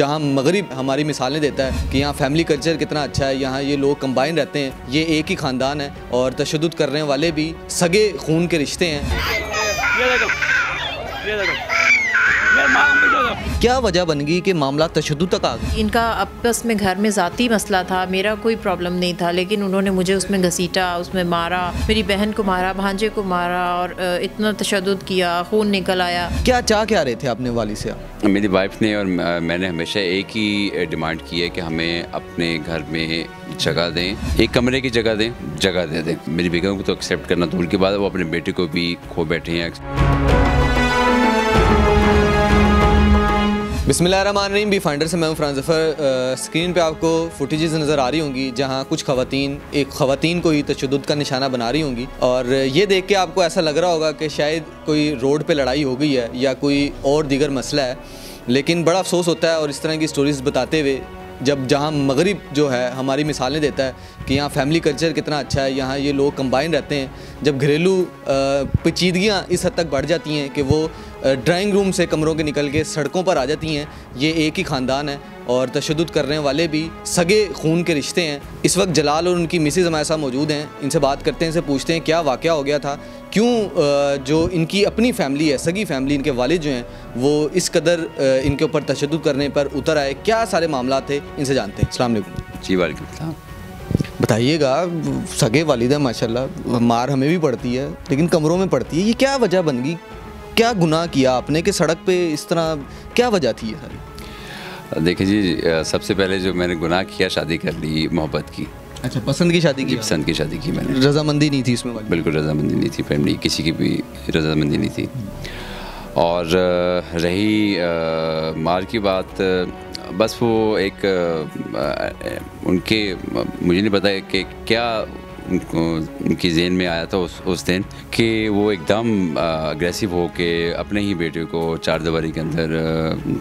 जहाँ मगरब हमारी मिसालें देता है कि यहाँ फैमिली कल्चर कितना अच्छा है, यहाँ ये लोग कंबाइन रहते हैं, ये एक ही ख़ानदान है और तशद करने वाले भी सगे खून के रिश्ते हैं। क्या वजह बन गई कि मामला तशद तक आ गया? इनका आपस में घर में ज़ाती मसला था मेरा कोई प्रॉब्लम नहीं था लेकिन उन्होंने मुझे उसमें घसीटा उसमें मारा मेरी बहन को मारा भांजे को मारा और इतना तशद किया खून निकल आया। क्या चाह क्या रहे थे अपने वाली से आप? मेरी वाइफ ने और मैंने हमेशा एक ही डिमांड की है कि हमें अपने घर में जगह दें एक कमरे की जगह दें जगह दे दें। मेरी बेगम को तो एक्सेप्ट करना दूर की बात है वो अपने बेटे को भी खो बैठे हैं। बिस्मिल्लाहिर्रहमानिर्रहीम। बी फाइंडर से मैं फरान जफ़र। स्क्रीन पे आपको फुटेजेस नज़र आ रही होंगी, जहाँ कुछ खवातीन, एक खवातीन को ही तशद का निशाना बना रही होंगी। और ये देख के आपको ऐसा लग रहा होगा कि शायद कोई रोड पे लड़ाई हो गई है या कोई और दीगर मसला है। लेकिन बड़ा अफसोस होता है और इस तरह की स्टोरीज़ बताते हुए, जब जहाँ मगरब जो है हमारी मिसालें देता है कि यहाँ फैमिली कल्चर कितना अच्छा है, यहाँ ये लोग कंबाइन रहते हैं, जब घरेलू पेचीदगियाँ इस हद तक बढ़ जाती हैं कि वो ड्राइंग रूम से कमरों के निकल के सड़कों पर आ जाती हैं। ये एक ही ख़ानदान है और तशद करने वाले भी सगे खून के रिश्ते हैं। इस वक्त जलाल और उनकी मिसिज़ हमारे साथ मौजूद हैं। इनसे बात करते हैं इनसे पूछते हैं क्या वाक़ हो गया था? क्यों जो इनकी अपनी फैमिली है सगी फैमिली इनके वालिद जो हैं वो इस कदर इनके ऊपर तशद करने पर उतर आए? क्या सारे मामला थे? इनसे जानते हैं। वालेकुम। जी वालेकुम बताइएगा सगे वालिद है माशाल्लाह। मार हमें भी पड़ती है लेकिन कमरों में पड़ती है। ये क्या वजह बन गई? क्या गुनाह किया आपने कि सड़क पे इस तरह क्या वजह थी ये सारी? देखिए जी सबसे पहले जो मैंने गुनाह किया शादी कर ली मोहब्बत की। अच्छा पसंद की शादी की? पसंद की शादी की मैंने। रजामंदी नहीं थी इसमें वाली? बिल्कुल रजामंदी नहीं थी फैमिली किसी की भी रजामंदी नहीं थी। और रही मार की बात बस वो एक उनके मुझे नहीं पता कि क्या उनको जेन में आया था उस उस दिन कि वो एकदम अग्रेसिव हो के अपने ही बेटे को चार दीवारी के अंदर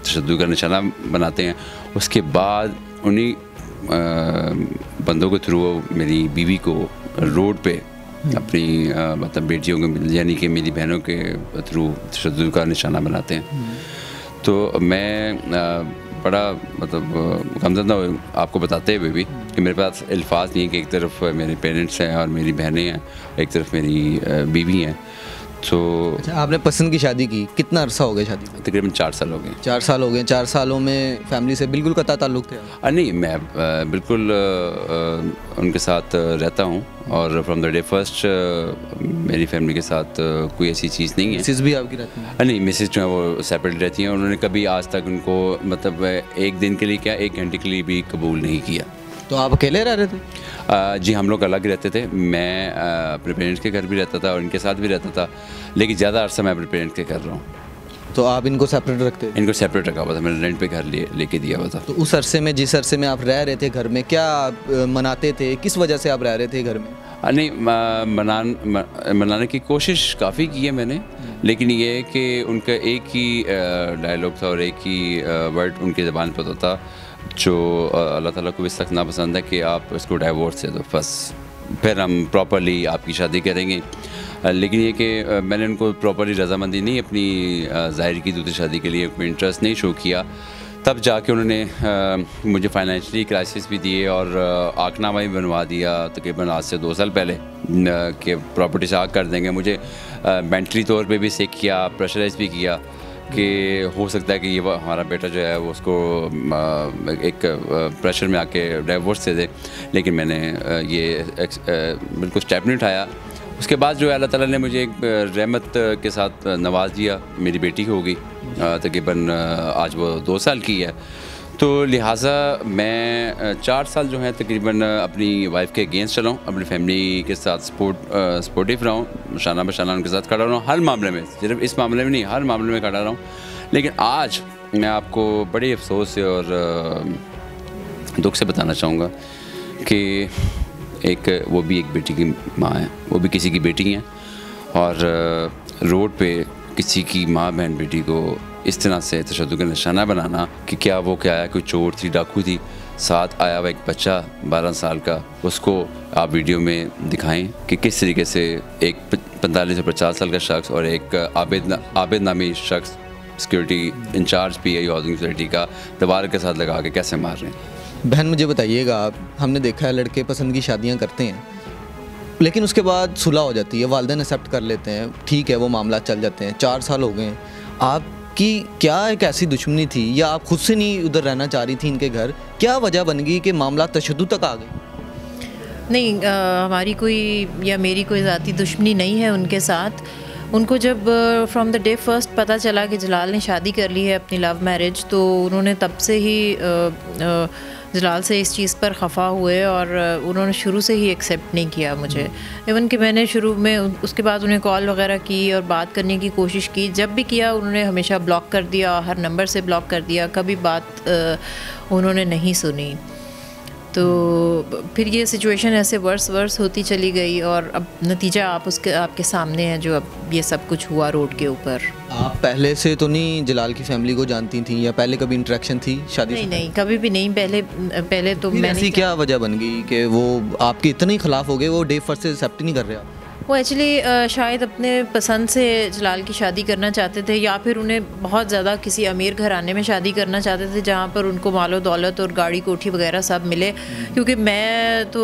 तशद का निशाना बनाते हैं। उसके बाद उन्हीं बंदों के थ्रू मेरी बीवी को रोड पे अपनी मतलब बेटियों के यानी कि मेरी बहनों के थ्रू तशद का निशाना बनाते हैं। तो मैं बड़ा मतलब गमजदा आपको बताते हुए भी कि मेरे पास अल्फाज नहीं है कि एक तरफ़ मेरे पेरेंट्स हैं और मेरी बहनें हैं, एक तरफ़ मेरी बीवी हैं। तो अच्छा आपने पसंद की शादी की? कितना अरसा हो गया शादी को तकरीबन चार साल हो गए। चार साल हो गए चार सालों में फैमिली से बिल्कुल कता ताल्लुक थे? अ, नहीं मैं बिल्कुल उनके साथ रहता हूँ और फ्रॉम द डे फ़र्स्ट मेरी फैमिली के साथ कोई ऐसी चीज़ नहीं है। मिसेस भी आपकी रहती हैं? नहीं मिसेज जो है वो सेपरेट रहती हैं उन्होंने कभी आज तक उनको मतलब एक दिन के लिए क्या एक घंटे के लिए भी कबूल नहीं किया। तो आप अकेले रह रहे थे? जी, हम लोग अलग रहते थे। मैं अपने पेरेंट्स के घर भी रहता था और इनके साथ भी रहता था। लेकिन ज़्यादा अरसा मैं अपने पेरेंट्स के कर रहा हूँ। तो आप इनको सेपरेट रखते थे इनको सेपरेट रखा हुआ था मैंने रेंट पे घर ले लेके दिया हुआ था। तो उस अरसे में जिस अरसे में आप रह रहे थे घर में क्या आप, मनाते थे? किस वजह से आप रह रहे थे घर में? नहीं म- मनान मनाने की कोशिश काफ़ी की है मैंने लेकिन ये है कि उनका एक ही डायलॉग था और एक ही वर्ड उनकी ज़बान पर होता था जो अल्लाह ताला को इस तक नापसंद है कि आप इसको डाइवोर्स दे दो बस। फिर हम प्रॉपरली आपकी शादी करेंगे। लेकिन ये कि मैंने उनको प्रॉपरली रजामंदी नहीं अपनी ज़ाहिर की दूसरी शादी के लिए इंटरेस्ट नहीं शो किया। तब जाके उन्होंने मुझे फाइनेंशियली क्राइसिस भी दिए और आकनामा भी बनवा दिया तकरीबन आज से दो साल पहले कि प्रॉपर्टी से आग कर देंगे। मुझे मेंटली तौर पे भी सिक किया प्रेशराइज भी किया कि हो सकता है कि ये हमारा बेटा जो है वो उसको एक प्रेशर में आके डाइवोर्स दे दे। लेकिन मैंने ये बिल्कुल स्टेप नहीं उठाया। उसके बाद जो है, अल्लाह ताला ने मुझे एक रहमत के साथ नवाज़ दिया, मेरी बेटी हो गई तकरीबन आज वो दो साल की है। तो लिहाजा मैं चार साल जो है, तकरीबन अपनी वाइफ के अगेंस्ट चला हूँ, अपनी फैमिली के साथ सपोर्ट सपोर्टिव रहा हूँ, शाना बशाना उनके साथ खड़ा रहा हूँ, हर मामले में, सिर्फ़ इस मामले में नहीं, हर मामले में खड़ा रहा हूँ। लेकिन आज मैं आपको बड़े अफसोस से और दुख से बताना चाहूँगा कि एक वो भी एक बेटी की माँ है वो भी किसी की बेटी हैं। और रोड पे किसी की माँ बहन बेटी को इस तरह से तशद का निशाना बनाना कि क्या वो क्या है कोई चोर थी डाकू थी साथ आया हुआ एक बच्चा बारह साल का उसको आप वीडियो में दिखाएँ कि किस तरीके से एक पैंतालीस से पचास साल का शख्स और एक आबिद ना, आबिद नामी शख्स security in charge P I housing society का दीवार के साथ लगा के कैसे मार रहे हैं। बहन मुझे बताइएगा आप हमने देखा है लड़के पसंद की शादियाँ करते हैं लेकिन उसके बाद सुलह हो जाती है वालदेन एक्सेप्ट कर लेते हैं ठीक है वो मामला चल जाते हैं चार साल हो गए आपकी क्या एक ऐसी दुश्मनी थी या आप खुद से नहीं उधर रहना चाह रही थी इनके घर क्या वजह बन गई कि मामला तशद तक आ गए नहीं आ, हमारी कोई या मेरी कोई ज़ाती दुश्मनी नहीं है उनके साथ उनको जब फ्रॉम द डे फ़र्स्ट पता चला कि जलाल ने शादी कर ली है अपनी लव मैरिज तो उन्होंने तब से ही आ, आ, जलाल से इस चीज़ पर खफा हुए और उन्होंने शुरू से ही एक्सेप्ट नहीं किया मुझे। इवन कि मैंने शुरू में उसके बाद उन्हें कॉल वगैरह की और बात करने की कोशिश की। जब भी किया, उन्होंने हमेशा ब्लॉक कर दिया, हर नंबर से ब्लॉक कर दिया, कभी बात उन्होंने नहीं सुनी। तो फिर ये सिचुएशन ऐसे वर्स वर्स होती चली गई और अब नतीजा आप उसके आपके सामने है जो अब ये सब कुछ हुआ रोड के ऊपर। आप पहले से तो नहीं जलाल की फैमिली को जानती थी या पहले कभी इंटरेक्शन थी शादी नहीं नहीं कभी भी नहीं पहले पहले तो मैंने क्या वजह बन गई कि वो आपके इतने ही खिलाफ हो गए वो डे फ़र्स्ट से एक्सेप्ट नहीं कर रहे आप? वो एक्चुअली शायद अपने पसंद से जलाल की शादी करना चाहते थे या फिर उन्हें बहुत ज़्यादा किसी अमीर घराने में शादी करना चाहते थे जहाँ पर उनको मालो दौलत और गाड़ी कोठी वगैरह सब मिले। क्योंकि मैं तो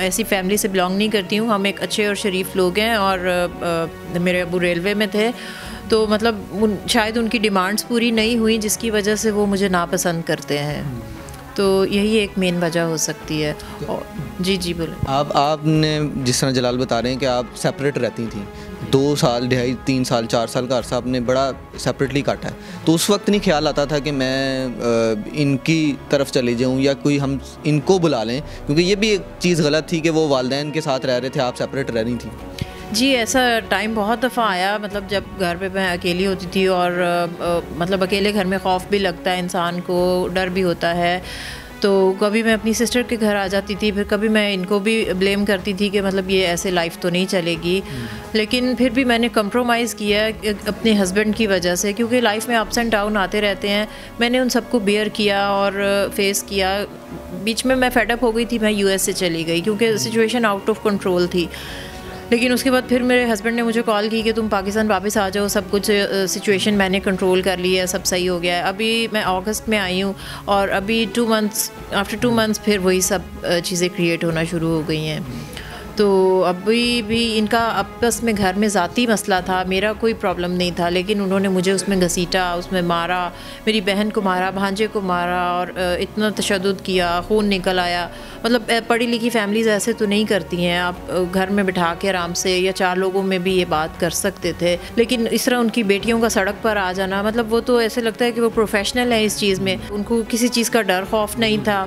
ऐसी फैमिली से बिलोंग नहीं करती हूँ। हम एक अच्छे और शरीफ लोग हैं और मेरे अबू रेलवे में थे। तो मतलब उन शायद उनकी डिमांड्स पूरी नहीं हुई जिसकी वजह से वो मुझे नापसंद करते हैं। तो यही एक मेन वजह हो सकती है। और जी जी, बोले। आप, आपने जिस तरह जलाल बता रहे हैं कि आप सेपरेट रहती थी। दो साल, ढाई, तीन साल, चार साल का अरसा आपने बड़ा सेपरेटली काटा है। तो उस वक्त नहीं ख्याल आता था कि मैं इनकी तरफ़ चले जाऊँ या कोई हम इनको बुला लें, क्योंकि ये भी एक चीज़ गलत थी कि वो वालदेन के साथ रह रहे थे, आप सेपरेट रह रही थी। जी ऐसा टाइम बहुत दफ़ा आया मतलब जब घर पे मैं अकेली होती थी और आ, मतलब अकेले घर में खौफ भी लगता है इंसान को डर भी होता है तो कभी मैं अपनी सिस्टर के घर आ जाती थी फिर कभी मैं इनको भी ब्लेम करती थी कि मतलब ये ऐसे लाइफ तो नहीं चलेगी। लेकिन फिर भी मैंने कंप्रोमाइज़ किया अपने हस्बैंड की वजह से क्योंकि लाइफ में अप्स एंड डाउन आते रहते हैं। मैंने उन सबको बेयर किया और फेस किया। बीच में मैं फेडअप हो गई थी मैं यूएस से चली गई क्योंकि सिचुएशन आउट ऑफ़ कंट्रोल थी। लेकिन उसके बाद फिर मेरे हस्बैंड ने मुझे कॉल की कि तुम पाकिस्तान वापस आ जाओ, सब कुछ सिचुएशन मैंने कंट्रोल कर लिया है, सब सही हो गया है। अभी मैं अगस्त में आई हूँ और अभी two months after two months फिर वही सब चीज़ें क्रिएट होना शुरू हो गई हैं। तो अभी भी इनका आपस में घर में ज़ाती मसला था, मेरा कोई प्रॉब्लम नहीं था, लेकिन उन्होंने मुझे उसमें घसीटा, उसमें मारा, मेरी बहन को मारा, भांजे को मारा और इतना तशद किया, खून निकल आया। मतलब पढ़ी लिखी फैमिलीज़ ऐसे तो नहीं करती हैं, आप घर में बिठा के आराम से या चार लोगों में भी ये बात कर सकते थे। लेकिन इस तरह उनकी बेटियों का सड़क पर आ जाना मतलब वो तो ऐसे लगता है कि वो प्रोफेशनल है इस चीज़ में, उनको किसी चीज़ का डर, खौफ नहीं था।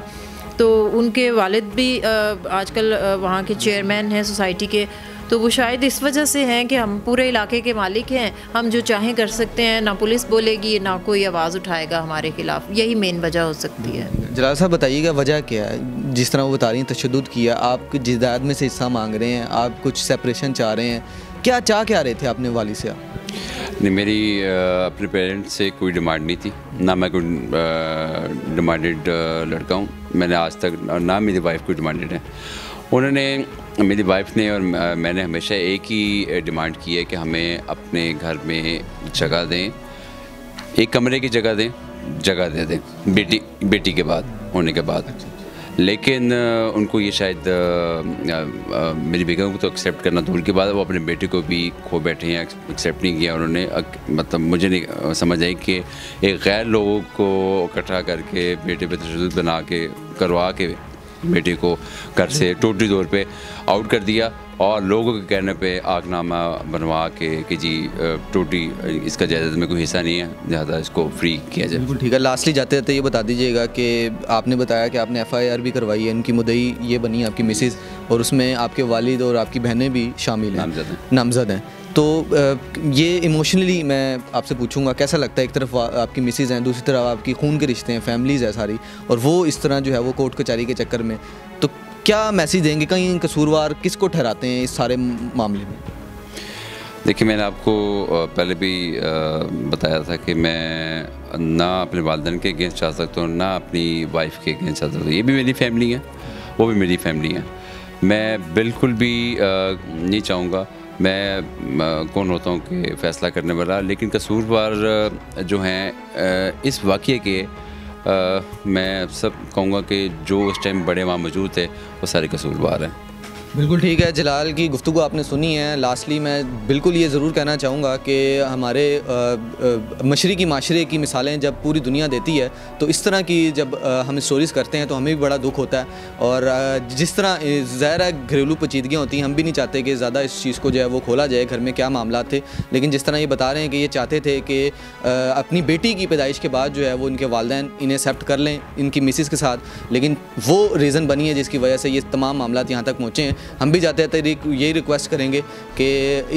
तो उनके वालिद भी आजकल वहाँ के चेयरमैन हैं सोसाइटी के तो वो शायद इस वजह से हैं कि हम पूरे इलाके के मालिक हैं, हम जो चाहें कर सकते हैं, ना पुलिस बोलेगी, ना कोई आवाज़ उठाएगा हमारे खिलाफ, यही मेन वजह हो सकती है। जलाल साहब, बताइएगा वजह क्या है? जिस तरह वो बता रही हैं तशद किया, आप जिदाद में से हिस्सा मांग रहे हैं, आप कुछ सेपरेशन चाह रहे हैं, क्या चाह क्या रहे थे अपने वाली से आप? नहीं, मेरी अपने पेरेंट्स से कोई डिमांड नहीं थी। ना मैं कोई डिमांडेड लड़का हूँ। मैंने आज तक ना मेरी वाइफ कोई डिमांडेड है। उन्होंने, मेरी वाइफ ने और मैंने हमेशा एक ही डिमांड की है कि हमें अपने घर में जगह दें। एक कमरे की जगह दें, जगह दे दें। बेटी बेटी के बाद, होने के बाद। लेकिन उनको ये शायद मेरी बेगम को तो एक्सेप्ट करना दूर के बाद वो अपने बेटे को भी खो बैठे हैं एक्सेप्ट नहीं किया उन्होंने। मतलब मुझे नहीं समझ आई कि एक गैर लोगों को इकट्ठा करके बेटे पे तशद बना के करवा के बेटे को घर से टोटली तौर पे आउट कर दिया। और लोगों के कहने पे आगनामा बनवा के कि जी टोटी इसका जायदाद में कोई हिस्सा नहीं है ज़्यादा इसको फ्री किया जाए। बिल्कुल ठीक है। लास्टली जाते जाते ये बता दीजिएगा कि आपने बताया कि आपने एफआईआर भी करवाई है इनकी मुदई ये बनी है आपकी मिसिज़ और उसमें आपके वालिद और आपकी बहनें भी शामिल हैं। नामजद हैं। तो ये इमोशनली मैं आपसे पूछूँगा कैसा लगता है एक तरफ़ आपकी मिसिज़ हैं दूसरी तरफ़ आपकी खून के रिश्ते हैं फैमिलीज़ है सारी और वो इस तरह जो है वो कोर्ट कचहरी के चक्कर में तो क्या मैसेज देंगे? कहीं कसूरवार किसको ठहराते हैं इस सारे मामले में? देखिए, मैंने आपको पहले भी बताया था कि मैं ना अपने वालदेन के अगेंस्ट जा सकता हूँ, ना अपनी वाइफ के अगेंस्ट जा सकता हूँ। ये भी मेरी फैमिली है, वो भी मेरी फैमिली है। मैं बिल्कुल भी नहीं चाहूँगा, मैं कौन होता हूँ कि फ़ैसला करने वाला, लेकिन कसूरवार जो हैं इस वाक़े के मैं सब कहूँगा कि जो उस टाइम बड़े वहाँ मौजूद थे, वो सारे कसूरवार हैं। बिल्कुल ठीक है, जलाल की गुफ्तु आपने सुनी है। लास्टली मैं बिल्कुल ये ज़रूर कहना चाहूँगा कि हमारे मशरक़ी, माशरे की मिसालें जब पूरी दुनिया देती है तो इस तरह की जब हम स्टोरीज़ करते हैं तो हमें भी बड़ा दुख होता है। और जिस तरह ज़ाहिर घरेलू पेचीदगियाँ होती हैं, हम भी नहीं चाहते कि ज़्यादा इस चीज़ को जो है वो खोला जाए, घर में क्या मामला थे। लेकिन जिस तरह ये बता रहे हैं कि ये चाहते थे कि अपनी बेटी की पैदाइश के बाद जो है वो इनके वालदे इन्हें एक्सेप्ट कर लें, इनकी मिसिस के साथ। लेकिन वो रीज़न बनी है, जिसकी वजह से ये तमाम मामला यहाँ तक पहुँचे हैं। हम भी जाते हैं तरीक यही रिक्वेस्ट करेंगे कि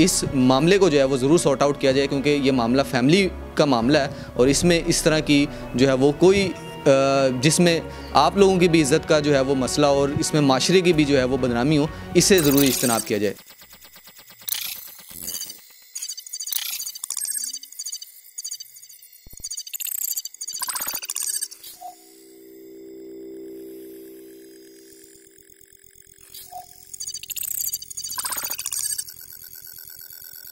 इस मामले को जो है वो ज़रूर सॉर्ट आउट किया जाए, क्योंकि ये मामला फैमिली का मामला है और इसमें इस तरह की जो है वो कोई जिसमें आप लोगों की भी इज़्ज़त का जो है वो मसला और इसमें माशरे की भी जो है वो बदनामी हो, इसे ज़रूरी इज्तनाब किया जाए।